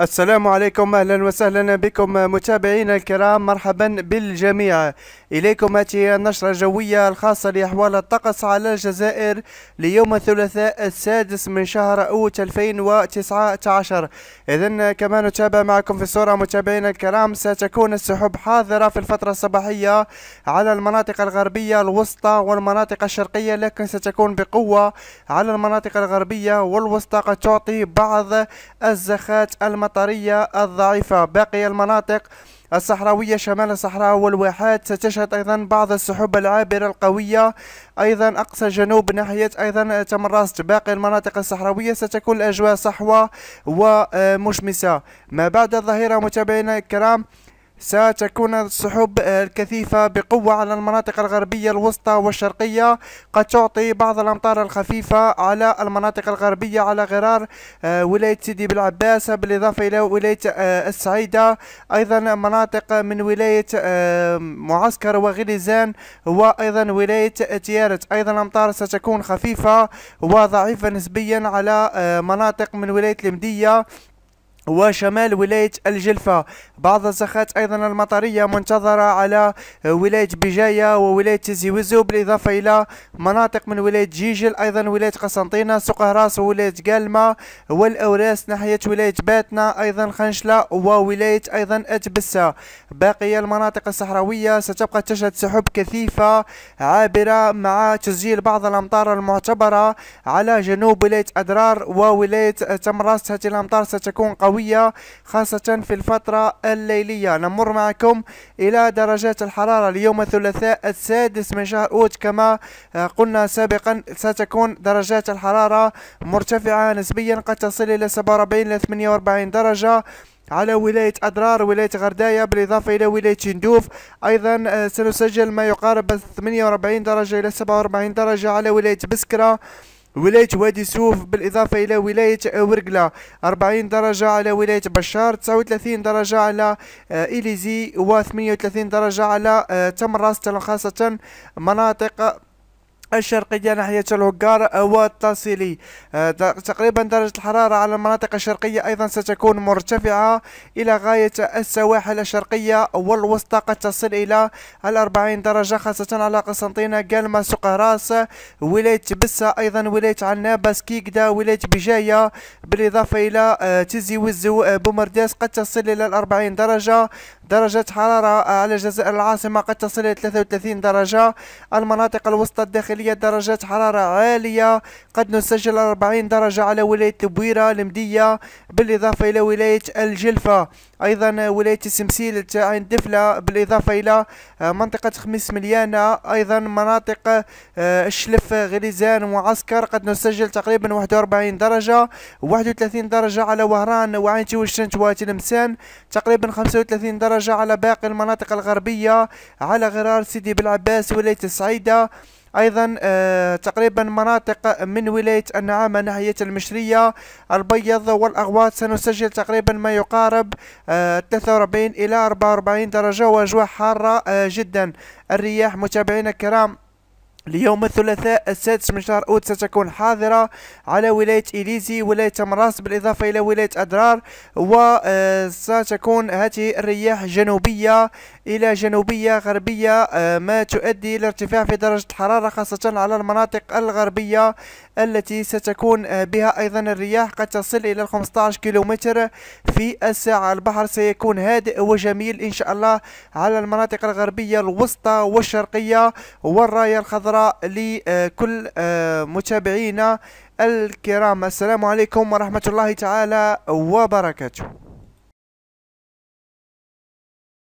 السلام عليكم أهلا وسهلا بكم متابعينا الكرام مرحبا بالجميع. إليكم هذه النشرة الجوية الخاصة لأحوال الطقس على الجزائر ليوم الثلاثاء السادس من شهر أوت 2019 اذا كما نتابع معكم في الصورة متابعينا الكرام ستكون السحب حاضره في الفترة الصباحية على المناطق الغربية الوسطى والمناطق الشرقية لكن ستكون بقوة على المناطق الغربية والوسطى قد تعطي بعض الزخات المناطق المطرية الضعيفة. باقي المناطق الصحراوية شمال الصحراء والواحات. ستشهد أيضا بعض السحب العابرة القوية. أيضا أقصى جنوب ناحية أيضا تمراست باقي المناطق الصحراوية ستكون الأجواء صحوة ومشمسة. ما بعد الظهيرة متابعينا الكرام ستكون السحب الكثيفة بقوة على المناطق الغربية الوسطى والشرقية. قد تعطي بعض الأمطار الخفيفة على المناطق الغربية على غرار آه، ولاية سيدي بالعباس بالإضافة إلى ولاية آه، السعيدة. أيضا مناطق من ولاية آه، معسكر وغليزان وأيضا ولاية تيارت. أيضا الأمطار ستكون خفيفة وضعيفة نسبيا على مناطق من ولاية المدية وشمال ولاية الجلفة. بعض الزخات أيضا المطرية منتظرة على ولاية بجاية وولاية زيوزو بالإضافة إلى مناطق من ولاية جيجل أيضا ولاية قسنطينة سقهراس وولاية قالمة والأوراس ناحية ولاية باتنا أيضا خنشلة وولاية أيضا أتبسة. باقي المناطق الصحراوية ستبقى تشهد سحب كثيفة عابرة مع تسجيل بعض الأمطار المعتبرة على جنوب ولاية أدرار وولاية تمراس هذه الأمطار ستكون قوية قوية خاصة في الفترة الليلية. نمر معكم إلى درجات الحرارة اليوم الثلاثاء السادس من شهر أوت. كما قلنا سابقا ستكون درجات الحرارة مرتفعة نسبيا قد تصل إلى 47 إلى 48 درجة. على ولاية أدرار ولاية غرداية بالإضافة إلى ولاية شندوف. أيضا سنسجل ما يقارب 48 درجة إلى 47 درجة. على ولاية بسكرة ولاية وادي سوف بالإضافة إلى ولاية ورقلة 40 درجة على ولاية بشار 39 درجة على آه، إليزي و 38 درجة على آه، تمراست خاصة مناطق الشرقية ناحية الهجار والتصيلي. آه، تقريبا درجة الحرارة على المناطق الشرقية أيضا ستكون مرتفعة إلى غاية السواحل الشرقية والوسطى. قد تصل إلى الأربعين درجة خاصة على قسنطينة قلمة سقراس ولاية بسة أيضا ولاية عنابة سكيكدا ولاية بجاية. بالإضافة إلى آه، تزي وزو آه، بومرداس قد تصل إلى الأربعين درجة. درجة حرارة على الجزائر العاصمة قد تصل إلى 33 درجة. المناطق الوسطى الداخلية درجات حرارة عالية. قد نسجل 40 درجة على ولاية بويرة المدية بالإضافة إلى ولاية الجلفة. أيضا ولاية سمسيل عين دفلة بالإضافة إلى منطقة خميس مليانة. أيضا مناطق آه، الشلف غليزان وعسكر قد نسجل تقريبا 41 درجة 31 درجة على وهران وعين توشنت وتلمسان تقريبا 35 درجة على باقي المناطق الغربية. على غرار سيدي بالعباس ولاية السعيدة. أيضا آه تقريبا مناطق من ولاية النعامة ناحية المشرية البيض والاغواط سنسجل تقريبا ما يقارب آه 43 إلى 44 درجة وأجواء حارة آه جدا. الرياح متابعينا الكرام. اليوم الثلاثاء السادس من شهر أوت ستكون حاضرة على ولاية إليزي ولاية تمراس بالإضافة إلى ولاية أدرار وستكون هذه الرياح جنوبية إلى جنوبية غربية آه، ما تؤدي إلى ارتفاع في درجة الحرارة خاصة على المناطق الغربية التي ستكون آه، بها أيضا الرياح قد تصل إلى 15 كيلومتر في الساعة. البحر سيكون هادئ وجميل إن شاء الله على المناطق الغربية الوسطى والشرقية والراية الخضراء لكل آه، متابعينا الكرام. السلام عليكم ورحمة الله تعالى وبركاته.